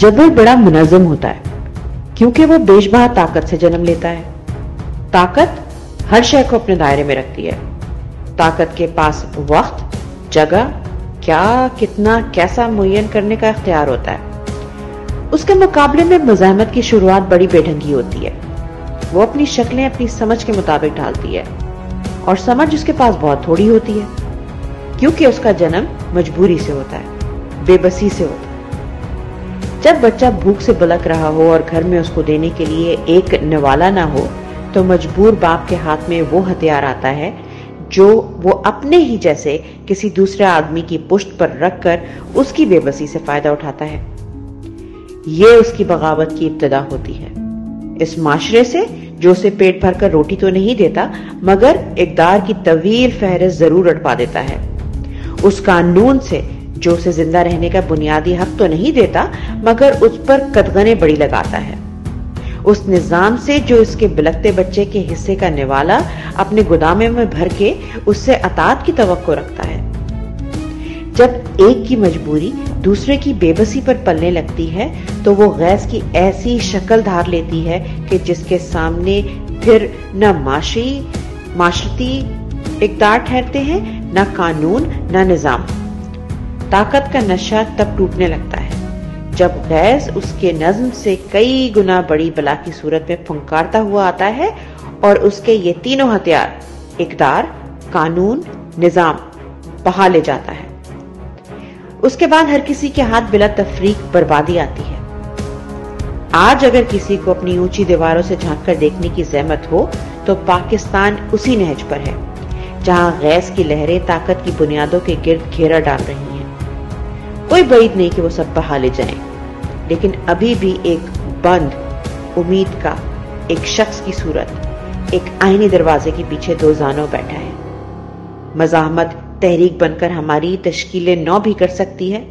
जबर बड़ा मुनजम होता है, क्योंकि वो बेशबहा ताकत से जन्म लेता है। ताकत हर शय को अपने दायरे में रखती है। ताकत के पास वक्त, जगह, क्या, कितना, कैसा मुयन करने का इख्तियार होता है। उसके मुकाबले में मजामत की शुरुआत बड़ी बेढंगी होती है। वो अपनी शक्लें अपनी समझ के मुताबिक ढालती है और समझ उसके पास बहुत थोड़ी होती है, क्योंकि उसका जन्म मजबूरी से होता है, बेबसी से होता है। जब बच्चा भूख से बलक रहा हो और घर में उसको देने के लिए एक नवाला ना हो तो मजबूर बाप के हाथ में वो हथियार आता है, जो वो अपने ही जैसे किसी दूसरे आदमी की पुष्ट पर रखकर उसकी बेबसी से फ़ायदा उठाता है। ये उसकी बगावत की इब्तदा होती है। इस माशरे से, जो उसे पेट भरकर रोटी तो नहीं देता, मगर इकदार की तवील फहरिस्त ज़रूर अटपा देता है। उस कानून से जो उसे ज़िंदा रहने का बुनियादी हक तो नहीं देता, मगर उस पर कदगने बड़ी लगाता है। उस निज़ाम से जो इसके बिलकते बच्चे के हिस्से का निवाला अपने गोदामे में भर के उससे अतात की तवक्को रखता है। जब एक की मजबूरी दूसरे की बेबसी पर पलने लगती है तो वो गैस की ऐसी शक्ल धार लेती है कि जिसके सामने फिर न माशी, माशरती, इकदार ठहरते हैं, न कानून, न निज़ाम। ताकत का नशा तब टूटने लगता है, जब गैस उसके नज्म से कई गुना बड़ी बला की सूरत में फंकारता हुआ आता है और उसके ये तीनों हथियार इकदार कानून, निज़ाम बहा ले जाता है। उसके बाद हर किसी के हाथ बिला तफरीक बर्बादी आती है। आज अगर किसी को अपनी ऊँची दीवारों से झाँक कर देखने की जहमत हो तो पाकिस्तान उसी नहज पर है, जहाँ गैस की लहरें ताकत की बुनियादों के गिर्द घेरा डाल रही हैं। कोई बैद नहीं कि वो सब बहा ले जाए। लेकिन अभी भी एक बंद उम्मीद का एक शख्स की सूरत, एक आईनी दरवाजे के पीछे दो जानों बैठा है। मजामत तहरीक बनकर हमारी तश्कील नौ भी कर सकती है।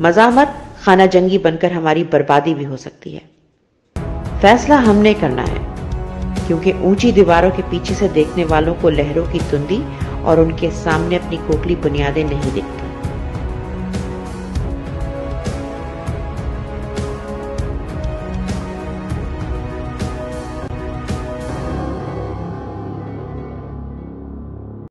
मजामत खाना जंगी बनकर हमारी बर्बादी भी हो सकती है। फैसला हमने करना है, क्योंकि ऊँची दीवारों के पीछे से देखने वालों को लहरों की तुंदी और उनके सामने अपनी खोखली बुनियादें नहीं दिखती।